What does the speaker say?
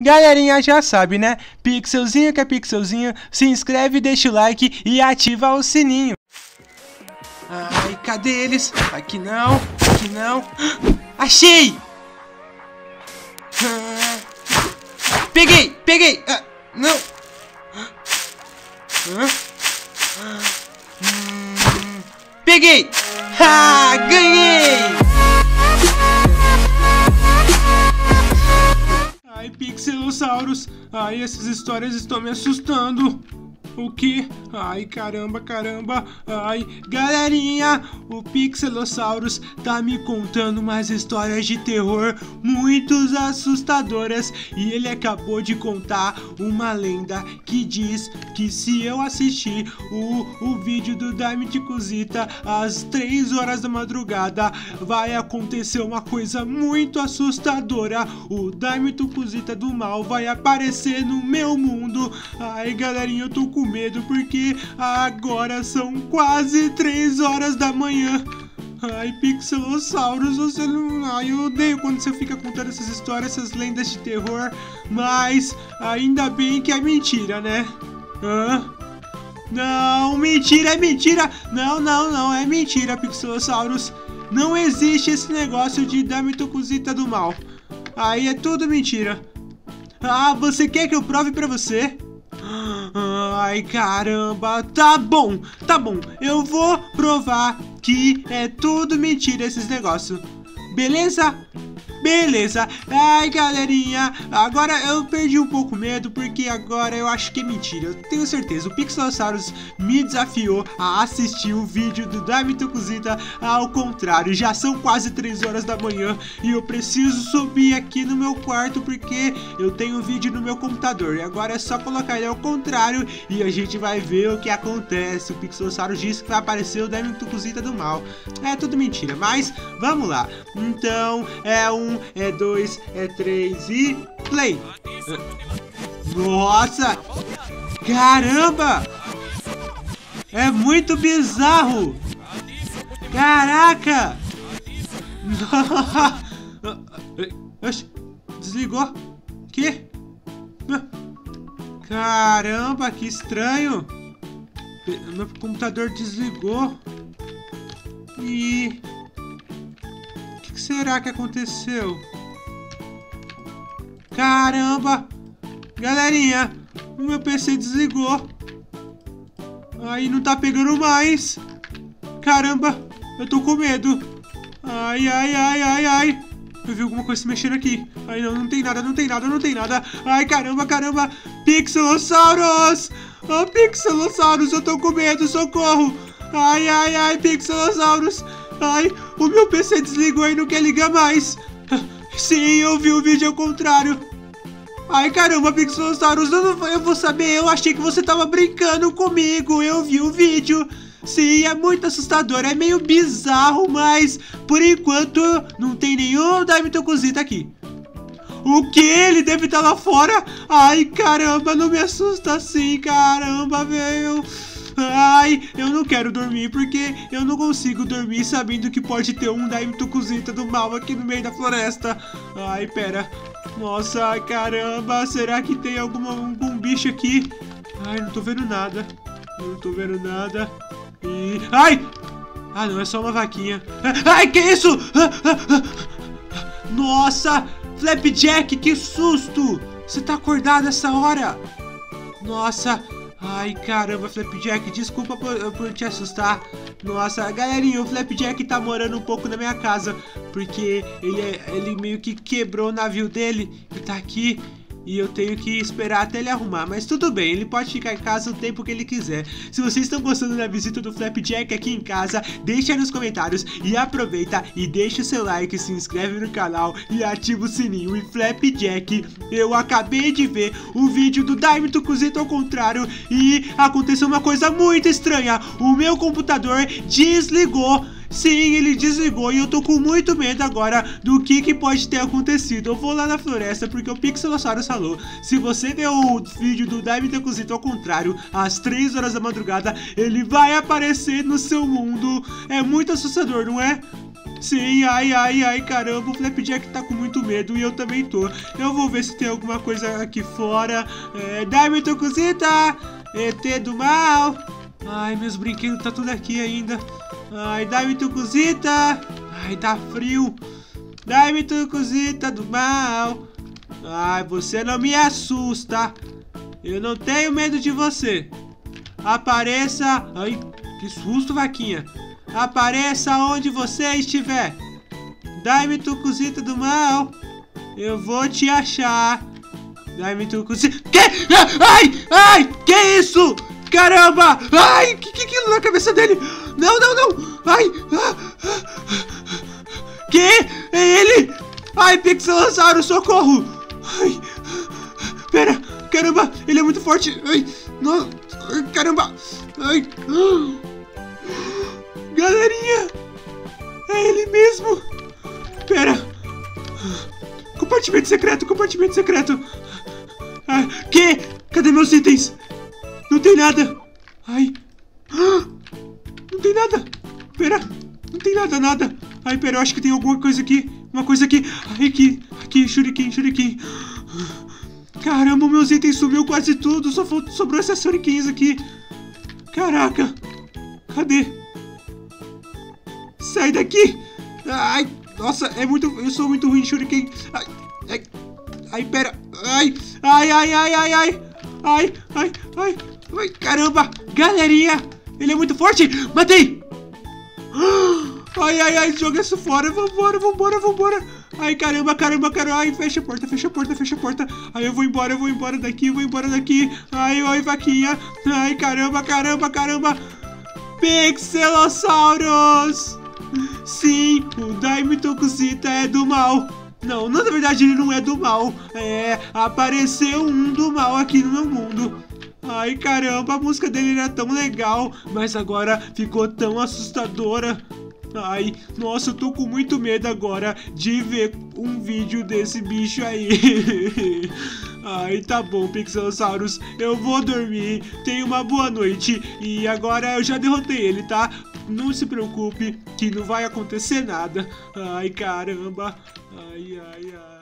Galerinha já sabe, né? Pixelzinho que é pixelzinho, se inscreve, deixa o like e ativa o sininho. Ai, cadê eles? Aqui não, aqui não. Achei! Peguei, peguei! Ah, Ai, Pixelossauros! Ai, essas histórias estão me assustando! O que? Ai, caramba, caramba. Ai, galerinha, o Pixelosaurus tá me contando umas histórias de terror muito assustadoras e ele acabou de contar uma lenda que diz que se eu assistir o, o vídeo do Daime de às 3 horas da madrugada, vai acontecer uma coisa muito assustadora. O Daime Cosita do mal vai aparecer no meu mundo. Ai, galerinha, eu tô com medo porque agora são quase 3 horas da manhã. Ai, Pixelossauros, você não. Ai, eu odeio quando você fica contando essas histórias, essas lendas de terror. Mas ainda bem que é mentira, né? Hã? Não, mentira, é mentira! Não, não, não, é mentira, Pixelossauros. Não existe esse negócio de Damitocusita do mal. Aí é tudo mentira. Ah, você quer que eu prove pra você? Ai, caramba. Tá bom, tá bom. Eu vou provar que é tudo mentira esses negócios. Beleza? Beleza, ai galerinha, agora eu perdi um pouco medo porque agora eu acho que é mentira, eu tenho certeza, o Pixelosaurus me desafiou a assistir o vídeo do Daime Cozita ao contrário, já são quase 3 horas da manhã e eu preciso subir aqui no meu quarto porque eu tenho o vídeo no meu computador. E agora é só colocar ele ao contrário e a gente vai ver o que acontece, o Pixelosaurus disse que vai aparecer o Daime Cozita do mal, é tudo mentira, mas vamos lá, então é um um, é dois, é três e play. Nossa! Caramba! É muito bizarro! Caraca! Desligou? Que? Caramba, que estranho! Meu computador desligou. E será que aconteceu? Caramba! Galerinha, o meu PC desligou. Aí não tá pegando mais. Caramba, eu tô com medo. Ai, ai, ai, ai, ai. Eu vi alguma coisa se mexendo aqui. Ai, não, não tem nada, não tem nada, não tem nada. Ai, caramba, caramba. Pixelossauros! Oh, Pixelossauros, eu tô com medo, socorro. Ai, ai, ai, Pixelossauros. Ai, o meu PC desligou e não quer ligar mais. Sim, eu vi o vídeo ao contrário. Ai, caramba, Pixelsaurus, eu, não, eu vou saber. Eu achei que você tava brincando comigo. Eu vi o vídeo. Sim, é muito assustador, é meio bizarro, mas por enquanto não tem nenhum Cosita aqui. O que? Ele deve estar lá fora? Ai, caramba, não me assusta assim, caramba, velho. Ai, eu não quero dormir porque eu não consigo dormir sabendo que pode ter um Daime Tokuzita do mal aqui no meio da floresta. Ai, pera. Nossa, caramba, será que tem algum bicho aqui? Ai, não tô vendo nada. Não tô vendo nada. E... Ai! Ah, não, é só uma vaquinha. Ai, que isso? Nossa! Flapjack, que susto! Você tá acordado essa hora? Nossa, Ai, caramba, Flapjack, desculpa por, por, te assustar. Nossa, galerinha, o Flapjack tá morando um pouco na minha casa, porque ele, é, ele meio que quebrou o navio dele e tá aqui e eu tenho que esperar até ele arrumar, mas tudo bem, ele pode ficar em casa o tempo que ele quiser. Se vocês estão gostando da visita do Flapjack aqui em casa, deixa nos comentários e aproveita e deixa o seu like, se inscreve no canal e ativa o sininho. E Flapjack, eu acabei de ver o vídeo do Daime Cozito ao contrário e aconteceu uma coisa muito estranha. O meu computador desligou Sim, ele desligou e eu tô com muito medo agora do que, que pode ter acontecido. Eu vou lá na floresta porque o Pixelossauro falou. Se você ver o vídeo do Daime Decuzito ao contrário, às 3 horas da madrugada, ele vai aparecer no seu mundo. É muito assustador, não é? Sim, ai, ai, ai, caramba, o Flapjack tá com muito medo e eu também tô. Eu vou ver se tem alguma coisa aqui fora. É, tua cosita! ET do mal! Ai, meus brinquedos tá tudo aqui ainda. Ai, dai-me tua cosita! Ai, tá frio. Dai-me tua cosita do mal. Ai, você não me assusta. Eu não tenho medo de você. Apareça. Ai, que susto, vaquinha. Apareça onde você estiver. Dai-me tua cosita do mal. Eu vou te achar. Dai-me tua cosita. Que? Ai, ai, que isso? Caramba! Ai, que que aquilo na cabeça dele? Não, não, não! Ai! Ah, ah, que? É ele? Ai, Pixelossauro, socorro! Ai! Pera! Caramba! Ele é muito forte! Ai! Não! Caramba! Ai! Galerinha! É ele mesmo! Pera! Compartimento secreto! Compartimento secreto! Ah, que? Cadê meus itens? Não tem nada! Ai! Não tem nada! Pera! Não tem nada, nada! Ai, pera, eu acho que tem alguma coisa aqui! Uma coisa aqui! Ai, aqui! Aqui, shuriken, shuriken! Caramba, meus itens sumiu quase tudo! Só sobrou essas shurikens aqui! Caraca! Cadê? Sai daqui! Ai! Nossa, é muito... Eu sou muito ruim em shuriken! Ai! Ai! Ai, pera! Ai! Ai, ai, ai, ai, ai! Ai, ai, ai! Ai, caramba! Galerinha! Ele é muito forte! Matei! Ai, ai, ai, joga isso fora! Vambora, vambora, vambora! Ai, caramba, caramba, caramba! Ai, fecha a porta, fecha a porta, fecha a porta! Ai, eu vou embora, eu vou embora daqui, eu vou embora daqui! Ai, oi, vaquinha! Ai, caramba, caramba, caramba! Pixelossauros! Sim, o Daime Tokusita é do mal! Não, na verdade ele não é do mal. É, apareceu um do mal aqui no meu mundo. Ai, caramba, a música dele era tão legal, mas agora ficou tão assustadora. Ai, nossa, eu tô com muito medo agora de ver um vídeo desse bicho aí. Ai, tá bom, Pixelossauros, eu vou dormir. Tenha uma boa noite. E agora eu já derrotei ele, tá? Não se preocupe que não vai acontecer nada. Ai, caramba. Ai, ai, ai.